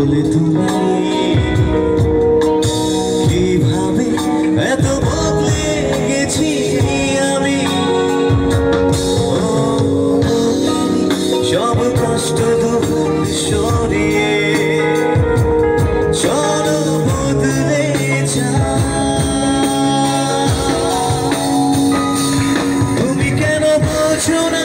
বলে তুমি কীভাবে এত বদলে গেছি আমি? সব কষ্ট দুঃখ সরিয়ে, চলো বদলে তুমি কেন বোঝো না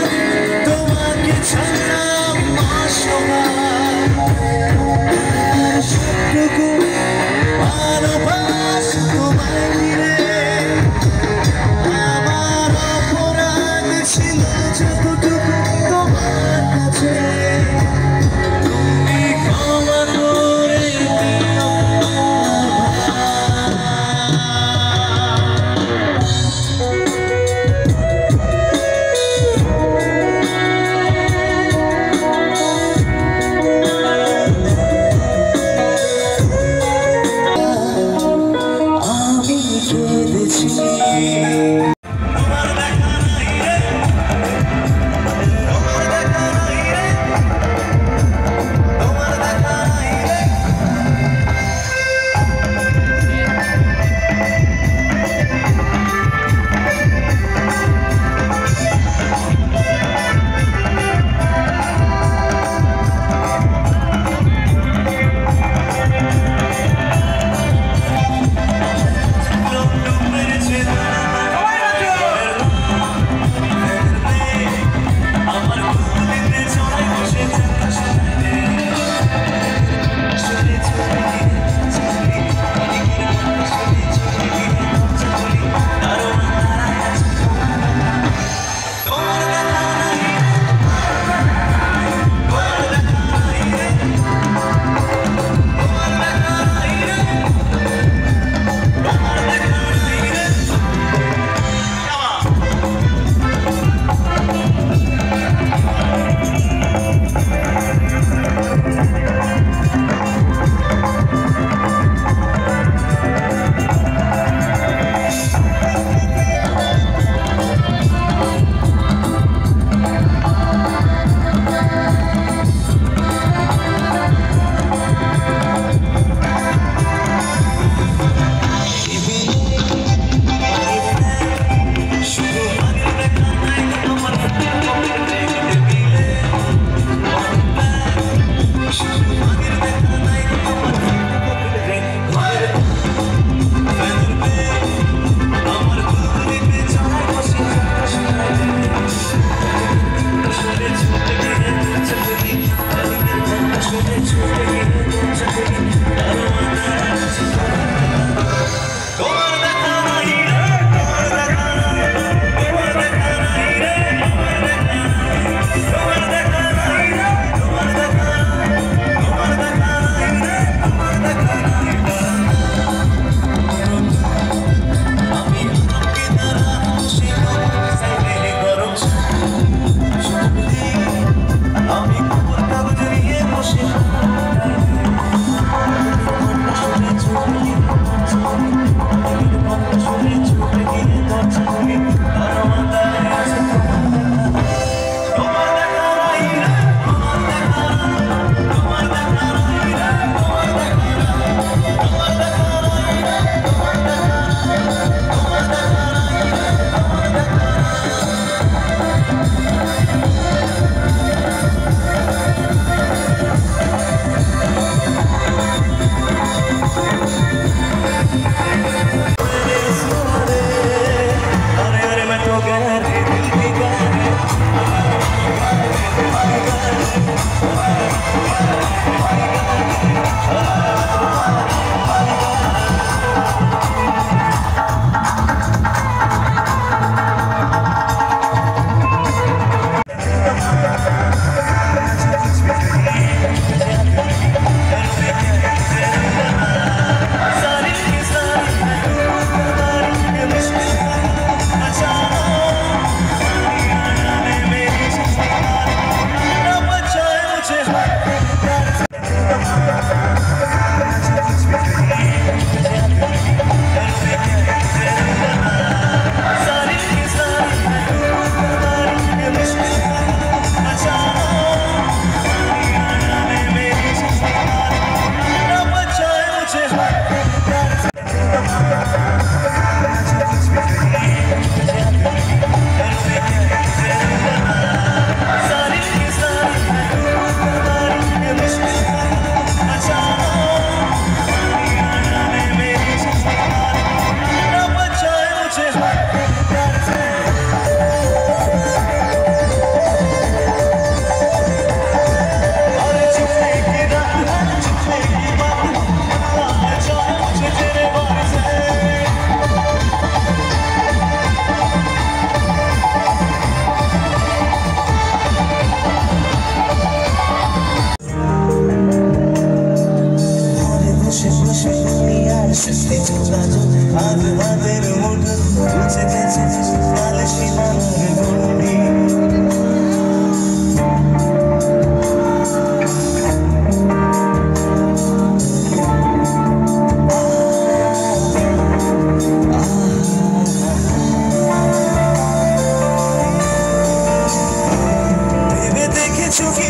It's you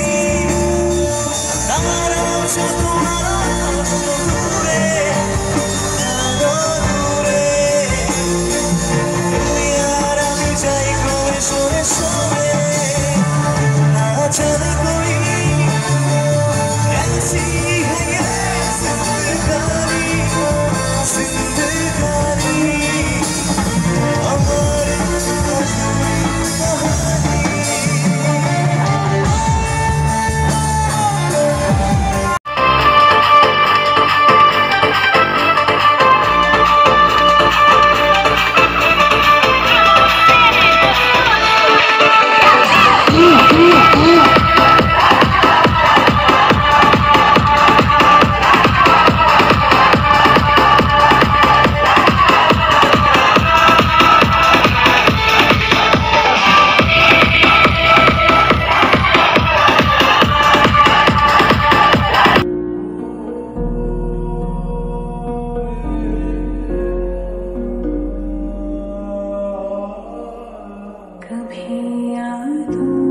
个平崖。